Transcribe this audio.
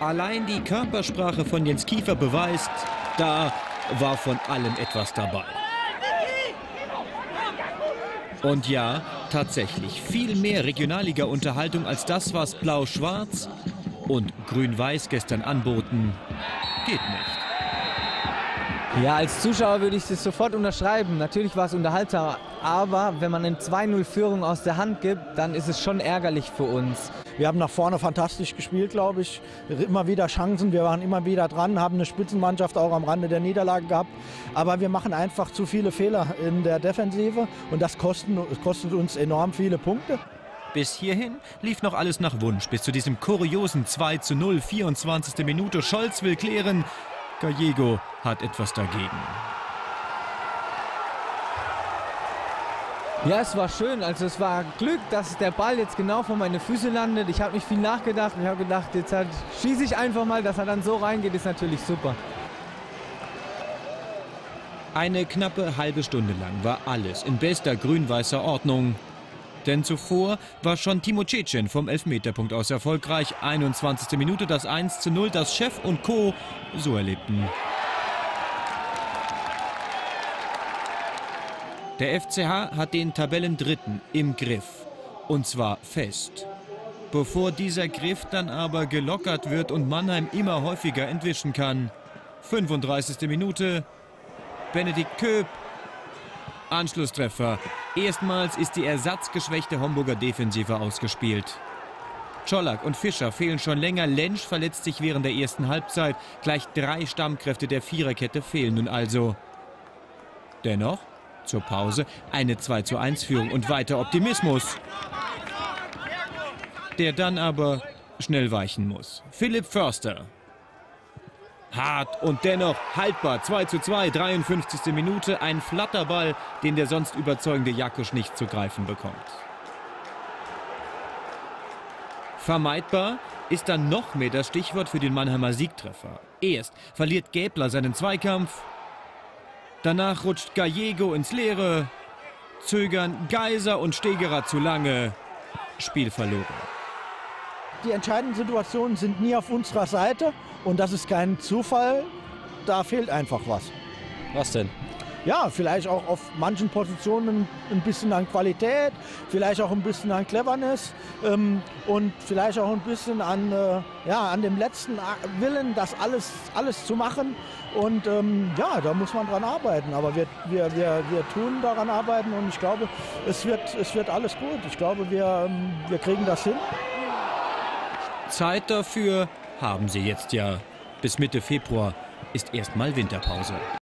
Allein die Körpersprache von Jens Kiefer beweist, da war von allem etwas dabei. Und ja, tatsächlich, viel mehr Regionalliga-Unterhaltung als das, was Blau-Schwarz und Grün-Weiß gestern anboten, geht nicht. Ja, als Zuschauer würde ich das sofort unterschreiben. Natürlich war es unterhaltsam, aber wenn man eine 2-0-Führung aus der Hand gibt, dann ist es schon ärgerlich für uns. Wir haben nach vorne fantastisch gespielt, glaube ich. Immer wieder Chancen, wir waren immer wieder dran, haben eine Spitzenmannschaft auch am Rande der Niederlage gehabt. Aber wir machen einfach zu viele Fehler in der Defensive und das kostet, kostet uns enorm viele Punkte. Bis hierhin lief noch alles nach Wunsch, bis zu diesem kuriosen 2 zu 0, 24. Minute. Scholz will klären, Gallego hat etwas dagegen. Ja, es war schön. Also es war Glück, dass der Ball jetzt genau vor meine Füße landet. Ich habe nicht viel nachgedacht. Ich habe gedacht, jetzt halt schieße ich einfach mal, dass er dann so reingeht, ist natürlich super. Eine knappe halbe Stunde lang war alles in bester grün-weißer Ordnung. Denn zuvor war schon Timo Cecen vom Elfmeterpunkt aus erfolgreich. 21. Minute das 1 zu 0, das Chef und Co. so erlebten. Der FCH hat den Tabellendritten im Griff. Und zwar fest. Bevor dieser Griff dann aber gelockert wird und Mannheim immer häufiger entwischen kann. 35. Minute. Benedikt Köp. Anschlusstreffer. Erstmals ist die ersatzgeschwächte Homburger Defensive ausgespielt. Czolak und Fischer fehlen schon länger. Lensch verletzt sich während der ersten Halbzeit. Gleich drei Stammkräfte der Viererkette fehlen nun also. Dennoch zur Pause eine 2 zu 1 Führung und weiter Optimismus. Der dann aber schnell weichen muss. Philipp Förster. Hart und dennoch haltbar. 2 zu 2, 53. Minute. Ein Flatterball, den der sonst überzeugende Jakusch nicht zu greifen bekommt. Vermeidbar ist dann noch mehr das Stichwort für den Mannheimer Siegtreffer. Erst verliert Gäbler seinen Zweikampf, Danach rutscht Gallego ins Leere. Zögern Geiser und Stegerer zu lange. Spiel verloren. Die entscheidenden Situationen sind nie auf unserer Seite und das ist kein Zufall. Da fehlt einfach was. Was denn? ja, vielleicht auch auf manchen Positionen ein bisschen an Qualität, vielleicht auch ein bisschen an Cleverness ähm, und vielleicht auch ein bisschen an, äh, ja, an dem letzten Willen, das alles, alles zu machen. Und ähm, ja, da muss man dran arbeiten. Aber wir, wir, wir, wir tun daran arbeiten und ich glaube, es wird, es wird alles gut. Ich glaube, wir, ähm, wir kriegen das hin. Zeit dafür haben sie jetzt ja. Bis Mitte Februar ist erstmal Winterpause.